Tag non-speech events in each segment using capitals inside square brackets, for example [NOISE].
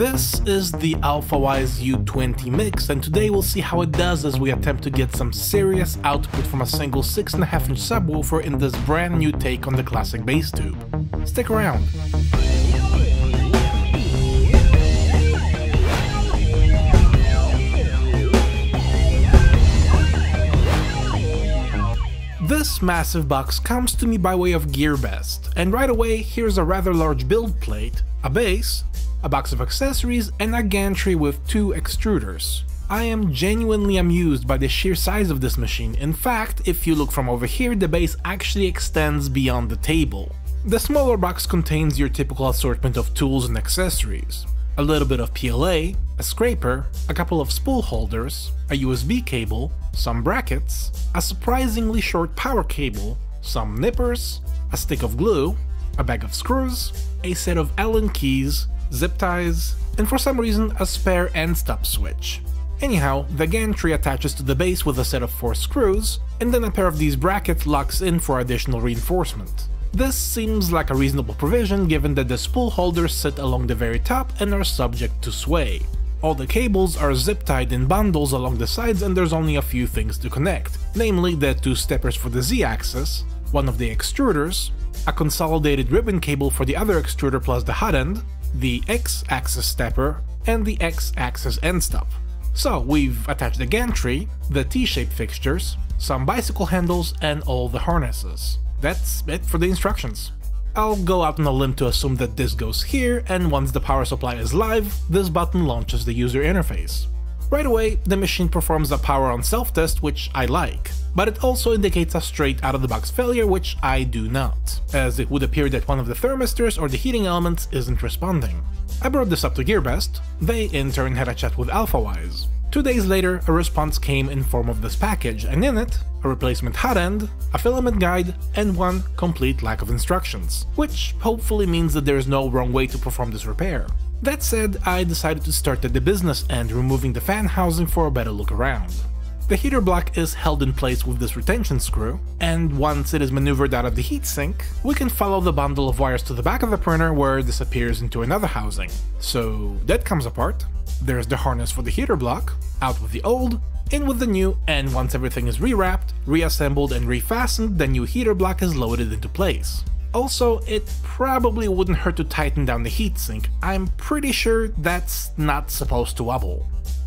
This is the Alfawise U20 mix and today we'll see how it does as we attempt to get some serious output from a single 6.5 inch subwoofer in this brand new take on the classic bass tube. Stick around. This massive box comes to me by way of GearBest, and right away here's a rather large build plate, a base, a box of accessories, and a gantry with two extruders. I am genuinely amused by the sheer size of this machine, in fact, if you look from over here the base actually extends beyond the table. The smaller box contains your typical assortment of tools and accessories. A little bit of PLA, a scraper, a couple of spool holders, a USB cable, some brackets, a surprisingly short power cable, some nippers, a stick of glue, a bag of screws, a set of Allen keys, zip ties, and for some reason a spare end stop switch. Anyhow, the gantry attaches to the base with a set of 4 screws, and then a pair of these brackets locks in for additional reinforcement. This seems like a reasonable provision given that the spool holders sit along the very top and are subject to sway. All the cables are zip tied in bundles along the sides and there's only a few things to connect, namely the two steppers for the Z-axis, one of the extruders, a consolidated ribbon cable for the other extruder plus the hot end, the X-axis stepper, and the X-axis end stop. So we've attached the gantry, the T-shaped fixtures, some bicycle handles, and all the harnesses. That's it for the instructions. I'll go out on a limb to assume that this goes here, and once the power supply is live, this button launches the user interface. Right away, the machine performs a power on self-test, which I like, but it also indicates a straight out of the box failure, which I do not, as it would appear that one of the thermistors or the heating elements isn't responding. I brought this up to GearBest, they in turn had a chat with Alfawise. Two days later, a response came in form of this package, and in it, a replacement hot end, a filament guide, and one complete lack of instructions, which hopefully means that there is no wrong way to perform this repair. That said, I decided to start at the business end, removing the fan housing for a better look around. The heater block is held in place with this retention screw, and once it is maneuvered out of the heatsink, we can follow the bundle of wires to the back of the printer where it disappears into another housing. So that comes apart. There's the harness for the heater block, out with the old, in with the new, and once everything is rewrapped, reassembled and refastened, the new heater block is loaded into place. Also, it probably wouldn't hurt to tighten down the heatsink, I'm pretty sure that's not supposed to wobble.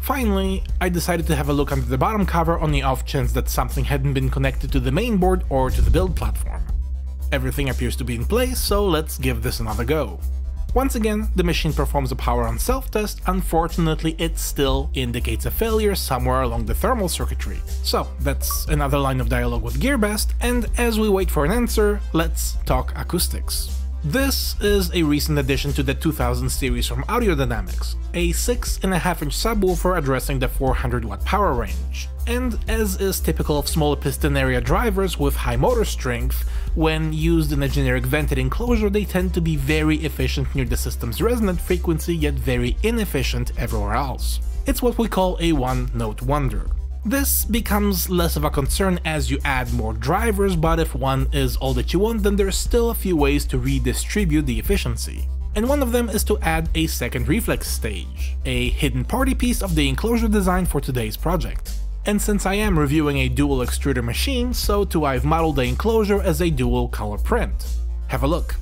Finally, I decided to have a look under the bottom cover on the off chance that something hadn't been connected to the mainboard or to the build platform. Everything appears to be in place, so let's give this another go. Once again, the machine performs a power on self-test, unfortunately it still indicates a failure somewhere along the thermal circuitry. So that's another line of dialogue with GearBest, and as we wait for an answer, let's talk acoustics. This is a recent addition to the 2000 series from Audio Dynamics, a 6.5 inch subwoofer addressing the 400 watt power range. And as is typical of smaller piston area drivers with high motor strength, when used in a generic vented enclosure they tend to be very efficient near the system's resonant frequency yet very inefficient everywhere else. It's what we call a one-note wonder. This becomes less of a concern as you add more drivers, but if one is all that you want, then there's still a few ways to redistribute the efficiency. And one of them is to add a second reflex stage, a hidden party piece of the enclosure design for today's project. And since I am reviewing a dual extruder machine, so too I've modeled the enclosure as a dual color print. Have a look.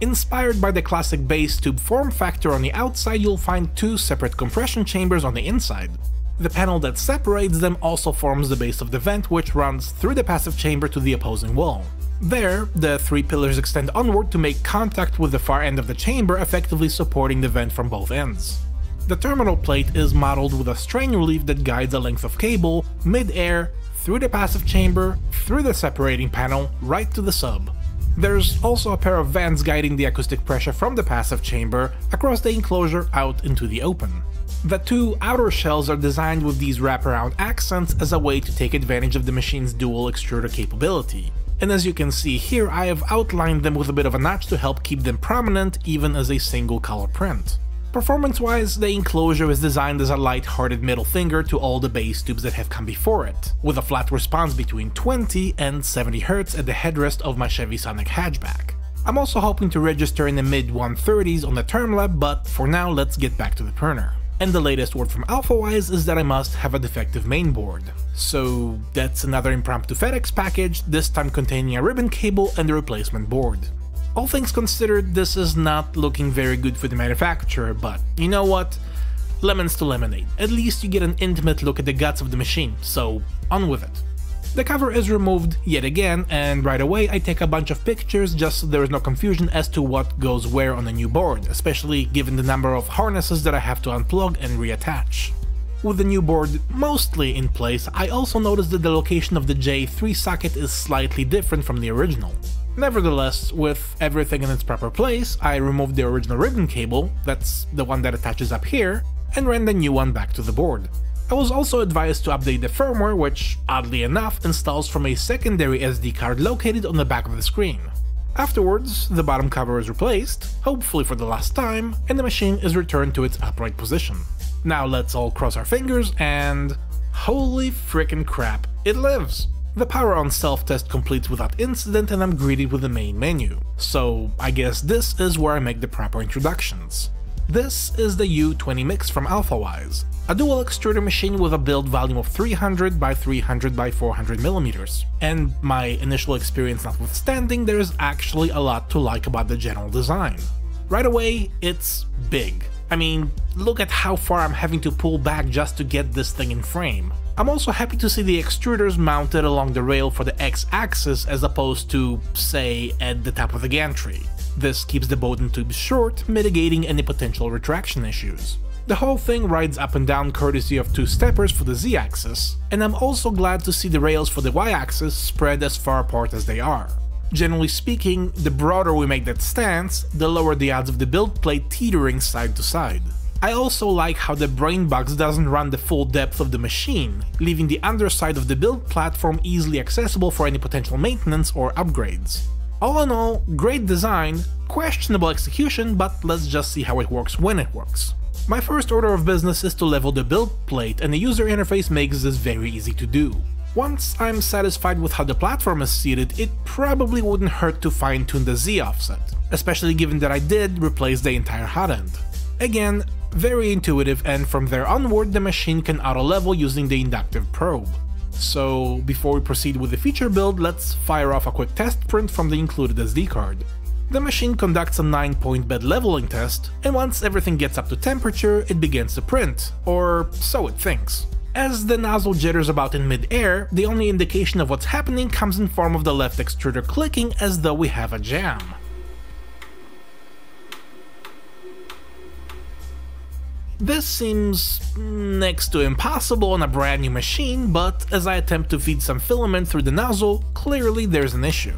Inspired by the classic bass tube form factor on the outside, you'll find two separate compression chambers on the inside, the panel that separates them also forms the base of the vent which runs through the passive chamber to the opposing wall. There, the three pillars extend onward to make contact with the far end of the chamber, effectively supporting the vent from both ends. The terminal plate is modeled with a strain relief that guides a length of cable, mid-air, through the passive chamber, through the separating panel, right to the sub. There's also a pair of vents guiding the acoustic pressure from the passive chamber across the enclosure out into the open. The two outer shells are designed with these wraparound accents as a way to take advantage of the machine's dual extruder capability. And as you can see here, I have outlined them with a bit of a notch to help keep them prominent even as a single color print. Performance-wise, the enclosure is designed as a light-hearted middle finger to all the bass tubes that have come before it, with a flat response between 20 and 70 Hz at the headrest of my Chevy Sonic hatchback. I'm also hoping to register in the mid 130s on the TermLAB, but for now let's get back to the printer. And the latest word from Alfawise is that I must have a defective mainboard. So that's another impromptu FedEx package, this time containing a ribbon cable and a replacement board. All things considered, this is not looking very good for the manufacturer, but you know what? Lemons to lemonade. At least you get an intimate look at the guts of the machine, so on with it. The cover is removed yet again, and right away I take a bunch of pictures just so there is no confusion as to what goes where on the new board, especially given the number of harnesses that I have to unplug and reattach. With the new board mostly in place, I also noticed that the location of the J3 socket is slightly different from the original. Nevertheless, with everything in its proper place, I removed the original ribbon cable, that's the one that attaches up here, and ran the new one back to the board. I was also advised to update the firmware, which, oddly enough, installs from a secondary SD card located on the back of the screen. Afterwards, the bottom cover is replaced, hopefully for the last time, and the machine is returned to its upright position. Now let's all cross our fingers and... Holy frickin' crap, it lives! The power on self-test completes without incident and I'm greeted with the main menu, so I guess this is where I make the proper introductions. This is the U20 Mix from Alfawise, a dual extruder machine with a build volume of 300 by 300 by 400 millimeters. And my initial experience notwithstanding, there is actually a lot to like about the general design. Right away, it's big. I mean, look at how far I'm having to pull back just to get this thing in frame. I'm also happy to see the extruders mounted along the rail for the x-axis as opposed to, say, at the top of the gantry. This keeps the Bowden tube short, mitigating any potential retraction issues. The whole thing rides up and down courtesy of two steppers for the z-axis, and I'm also glad to see the rails for the y-axis spread as far apart as they are. Generally speaking, the broader we make that stance, the lower the odds of the build plate teetering side to side. I also like how the brain box doesn't run the full depth of the machine, leaving the underside of the build platform easily accessible for any potential maintenance or upgrades. All in all, great design, questionable execution, but let's just see how it works when it works. My first order of business is to level the build plate and the user interface makes this very easy to do. Once I'm satisfied with how the platform is seated, it probably wouldn't hurt to fine tune the Z offset, especially given that I did replace the entire hot end. Again, very intuitive and from there onward the machine can auto level using the inductive probe. So before we proceed with the feature build, let's fire off a quick test print from the included SD card. The machine conducts a 9-point bed leveling test, and once everything gets up to temperature, it begins to print, or so it thinks. As the nozzle jitters about in mid-air, the only indication of what's happening comes in form of the left extruder clicking as though we have a jam. This seems next to impossible on a brand new machine, but as I attempt to feed some filament through the nozzle, clearly there's an issue.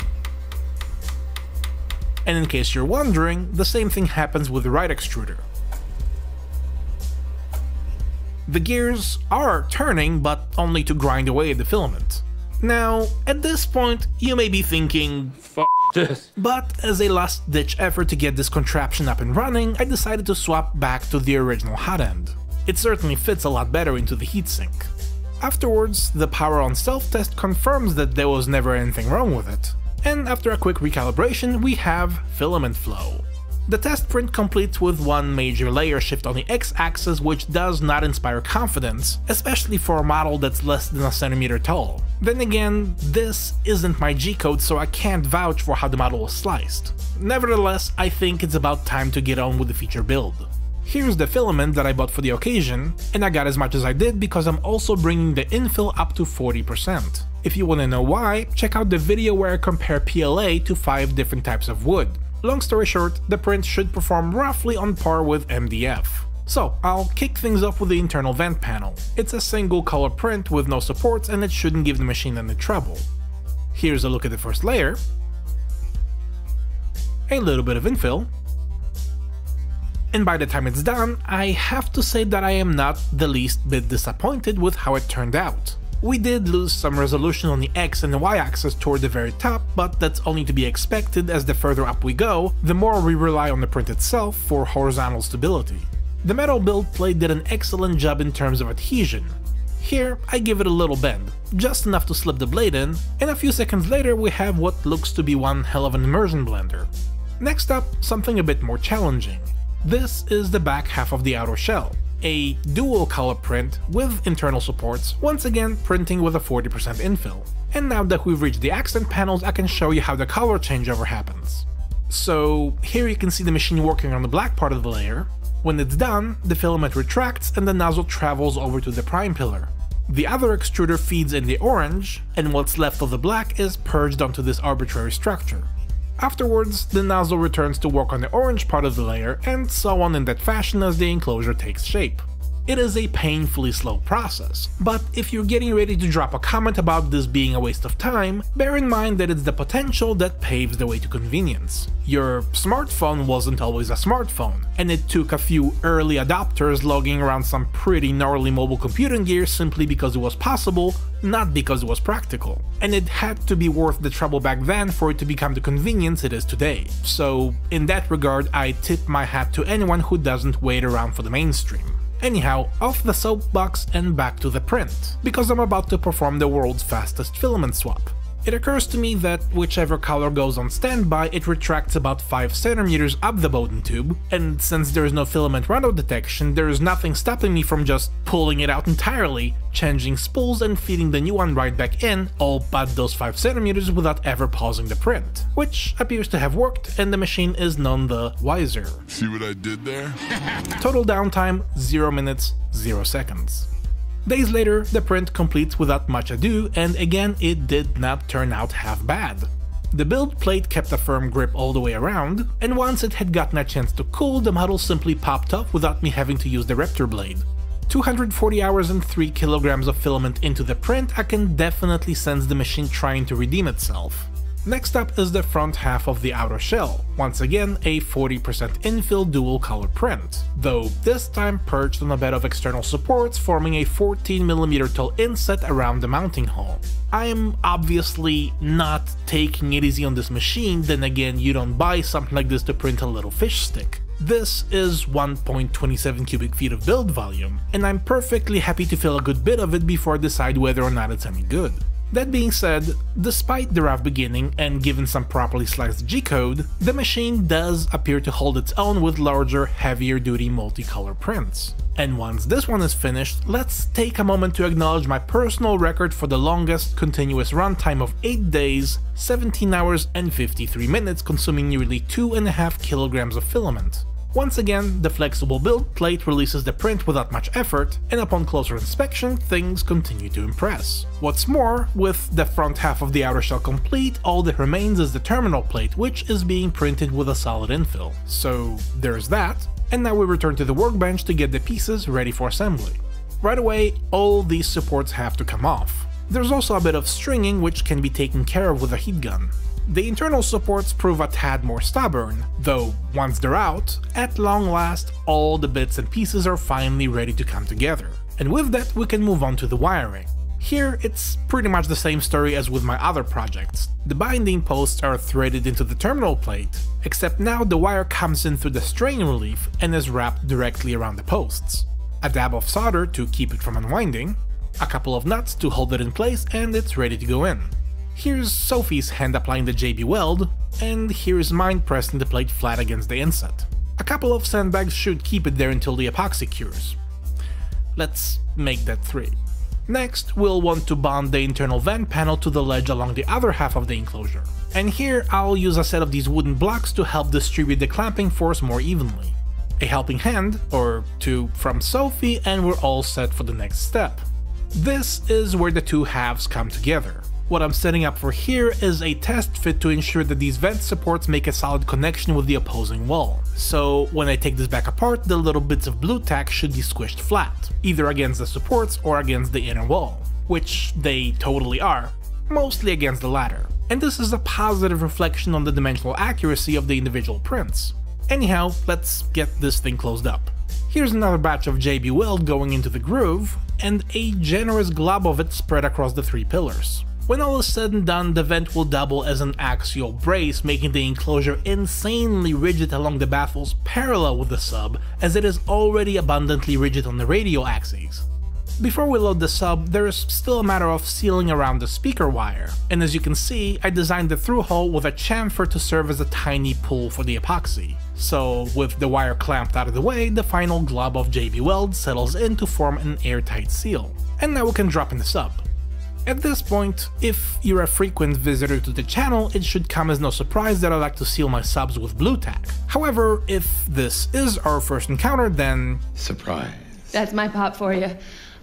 And in case you're wondering, the same thing happens with the right extruder. The gears are turning, but only to grind away the filament. Now, at this point, you may be thinking. But as a last ditch effort to get this contraption up and running, I decided to swap back to the original hot end. It certainly fits a lot better into the heatsink. Afterwards, the power on self-test confirms that there was never anything wrong with it, and after a quick recalibration we have filament flow. The test print completes with one major layer shift on the x-axis which does not inspire confidence, especially for a model that's less than a centimeter tall. Then again, this isn't my G-code so I can't vouch for how the model was sliced. Nevertheless, I think it's about time to get on with the feature build. Here's the filament that I bought for the occasion, and I got as much as I did because I'm also bringing the infill up to 40%. If you wanna know why, check out the video where I compare PLA to 5 different types of wood. Long story short, the print should perform roughly on par with MDF. So, I'll kick things off with the internal vent panel. It's a single color print with no supports and it shouldn't give the machine any trouble. Here's a look at the first layer. A little bit of infill. And by the time it's done, I have to say that I am not the least bit disappointed with how it turned out. We did lose some resolution on the X and Y axis toward the very top, but that's only to be expected as the further up we go, the more we rely on the print itself for horizontal stability. The metal build plate did an excellent job in terms of adhesion. Here, I give it a little bend, just enough to slip the blade in, and a few seconds later we have what looks to be one hell of an immersion blender. Next up, something a bit more challenging. This is the back half of the outer shell, a dual color print with internal supports, once again printing with a 40% infill. And now that we've reached the accent panels, I can show you how the color changeover happens. So here you can see the machine working on the black part of the layer. When it's done, the filament retracts and the nozzle travels over to the prime pillar. The other extruder feeds in the orange, and what's left of the black is purged onto this arbitrary structure. Afterwards, the nozzle returns to work on the orange part of the layer, and so on in that fashion as the enclosure takes shape. It is a painfully slow process, but if you're getting ready to drop a comment about this being a waste of time, bear in mind that it's the potential that paves the way to convenience. Your smartphone wasn't always a smartphone, and it took a few early adopters logging around some pretty gnarly mobile computing gear simply because it was possible, not because it was practical. And it had to be worth the trouble back then for it to become the convenience it is today. So, in that regard, I tip my hat to anyone who doesn't wait around for the mainstream. Anyhow, off the soapbox and back to the print, because I'm about to perform the world's fastest filament swap. It occurs to me that whichever color goes on standby, it retracts about 5cm up the Bowden tube, and since there is no filament runout detection, there is nothing stopping me from just pulling it out entirely, changing spools and feeding the new one right back in, all but those 5cm without ever pausing the print, which appears to have worked and the machine is none the wiser. See what I did there? [LAUGHS] Total downtime 0 minutes 0 seconds. Days later, the print completes without much ado, and again it did not turn out half bad. The build plate kept a firm grip all the way around, and once it had gotten a chance to cool, the model simply popped off without me having to use the Reptor blade. 240 hours and 3 kilograms of filament into the print, I can definitely sense the machine trying to redeem itself. Next up is the front half of the outer shell, once again a 40% infill dual color print, though this time perched on a bed of external supports forming a 14mm tall inset around the mounting hole. I'm obviously not taking it easy on this machine, then again you don't buy something like this to print a little fish stick. This is 1.27 cubic feet of build volume, and I'm perfectly happy to fill a good bit of it before I decide whether or not it's any good. That being said, despite the rough beginning and given some properly sliced G-code, the machine does appear to hold its own with larger, heavier duty multicolor prints. And once this one is finished, let's take a moment to acknowledge my personal record for the longest continuous runtime of 8 days, 17 hours and 53 minutes consuming nearly 2.5 kilograms of filament. Once again, the flexible build plate releases the print without much effort, and upon closer inspection, things continue to impress. What's more, with the front half of the outer shell complete, all that remains is the terminal plate, which is being printed with a solid infill. So there's that, and now we return to the workbench to get the pieces ready for assembly. Right away, all these supports have to come off. There's also a bit of stringing which can be taken care of with a heat gun. The internal supports prove a tad more stubborn, though once they're out, at long last all the bits and pieces are finally ready to come together. And with that we can move on to the wiring. Here it's pretty much the same story as with my other projects. The binding posts are threaded into the terminal plate, except now the wire comes in through the strain relief and is wrapped directly around the posts. A dab of solder to keep it from unwinding, a couple of nuts to hold it in place and it's ready to go in. Here's Sophie's hand applying the JB Weld, and here's mine pressing the plate flat against the inset. A couple of sandbags should keep it there until the epoxy cures. Let's make that 3. Next, we'll want to bond the internal vent panel to the ledge along the other half of the enclosure. And here I'll use a set of these wooden blocks to help distribute the clamping force more evenly. A helping hand, or two from Sophie, and we're all set for the next step. This is where the two halves come together. What I'm setting up for here is a test fit to ensure that these vent supports make a solid connection with the opposing wall. So when I take this back apart, the little bits of Blu Tack should be squished flat, either against the supports or against the inner wall, which they totally are, mostly against the latter. And this is a positive reflection on the dimensional accuracy of the individual prints. Anyhow, let's get this thing closed up. Here's another batch of JB Weld going into the groove, and a generous glob of it spread across the three pillars. When all is said and done, the vent will double as an axial brace, making the enclosure insanely rigid along the baffles parallel with the sub, as it is already abundantly rigid on the radial axes. Before we load the sub, there is still a matter of sealing around the speaker wire, and as you can see, I designed the through hole with a chamfer to serve as a tiny pull for the epoxy. So with the wire clamped out of the way, the final glob of JB Weld settles in to form an airtight seal. And now we can drop in the sub. At this point, if you're a frequent visitor to the channel, it should come as no surprise that I like to seal my subs with Blu Tack. However, if this is our first encounter, then... Surprise. That's my pop for you.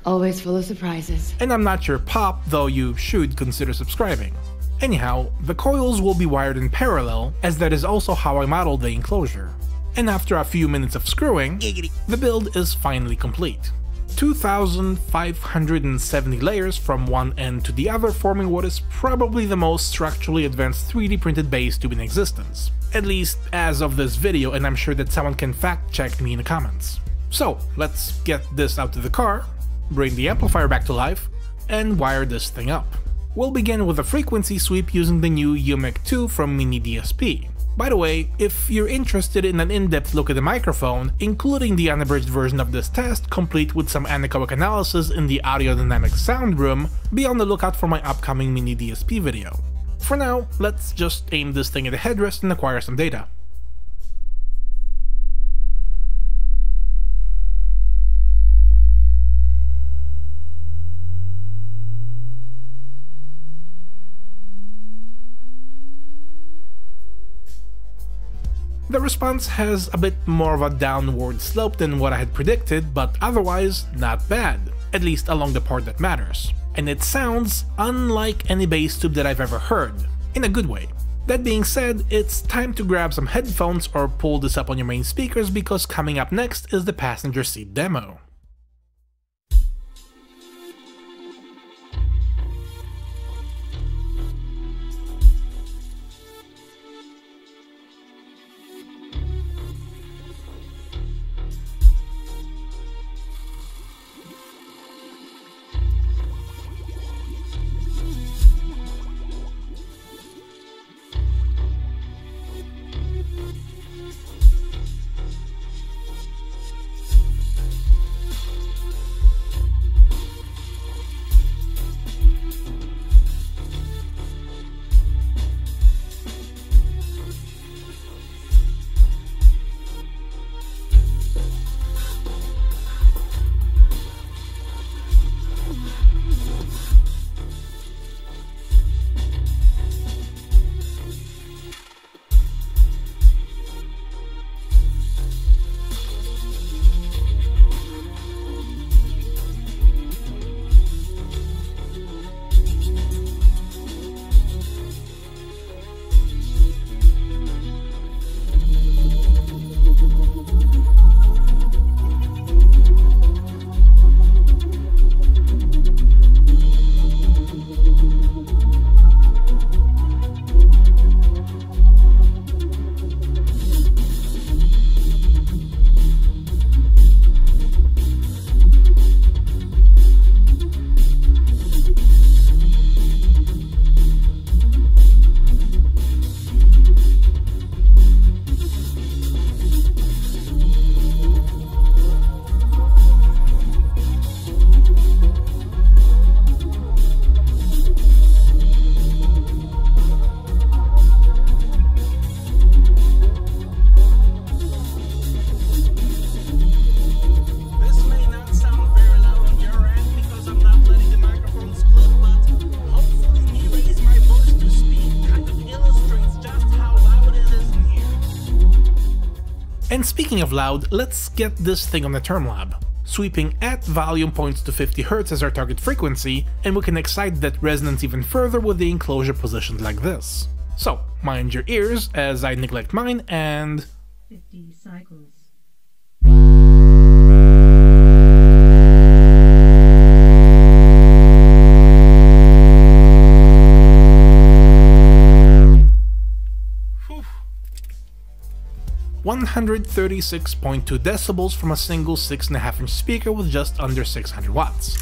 Always full of surprises. And I'm not your pop, though you should consider subscribing. Anyhow, the coils will be wired in parallel, as that is also how I modeled the enclosure. And after a few minutes of screwing, the build is finally complete. 2,570 layers from one end to the other forming what is probably the most structurally advanced 3D printed bass tube in existence. At least as of this video and I'm sure that someone can fact check me in the comments. So let's get this out to the car, bring the amplifier back to life, and wire this thing up. We'll begin with a frequency sweep using the new UMIK-2 from miniDSP. By the way, if you're interested in an in-depth look at the microphone, including the unabridged version of this test, complete with some anechoic analysis in the Audio Dynamics sound room, be on the lookout for my upcoming miniDSP video. For now, let's just aim this thing at the headrest and acquire some data. The response has a bit more of a downward slope than what I had predicted, but otherwise not bad, at least along the part that matters. And it sounds unlike any bass tube that I've ever heard, in a good way. That being said, it's time to grab some headphones or pull this up on your main speakers because coming up next is the passenger seat demo. Speaking of loud, let's get this thing on the TermLAB. Sweeping at volume points to 50Hz as our target frequency, and we can excite that resonance even further with the enclosure positioned like this. So, mind your ears as I neglect mine and... 50 cycles. 136.2 decibels from a single 6.5 inch speaker with just under 600 watts.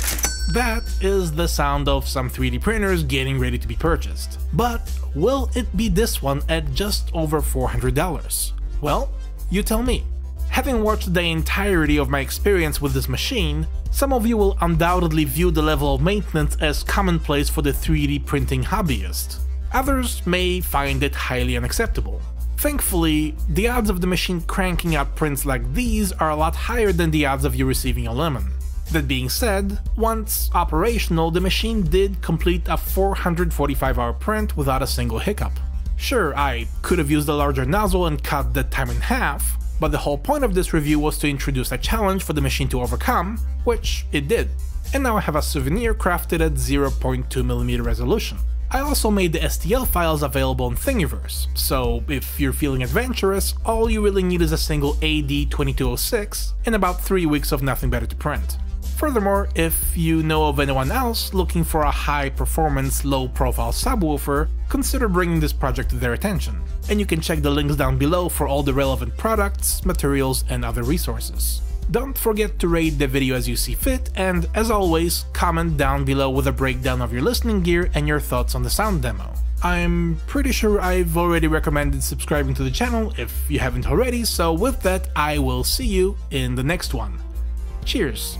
That is the sound of some 3D printers getting ready to be purchased. But will it be this one at just over $400? Well, you tell me. Having watched the entirety of my experience with this machine, some of you will undoubtedly view the level of maintenance as commonplace for the 3D printing hobbyist. Others may find it highly unacceptable. Thankfully, the odds of the machine cranking out prints like these are a lot higher than the odds of you receiving a lemon. That being said, once operational, the machine did complete a 445 hour print without a single hiccup. Sure, I could have used a larger nozzle and cut that time in half, but the whole point of this review was to introduce a challenge for the machine to overcome, which it did. And now I have a souvenir crafted at 0.2mm resolution. I also made the STL files available on Thingiverse, so if you're feeling adventurous, all you really need is a single AD2206 and about 3 weeks of nothing better to print. Furthermore, if you know of anyone else looking for a high performance, low profile subwoofer, consider bringing this project to their attention. And you can check the links down below for all the relevant products, materials, and other resources. Don't forget to rate the video as you see fit, and as always, comment down below with a breakdown of your listening gear and your thoughts on the sound demo. I'm pretty sure I've already recommended subscribing to the channel if you haven't already, so with that, I will see you in the next one. Cheers!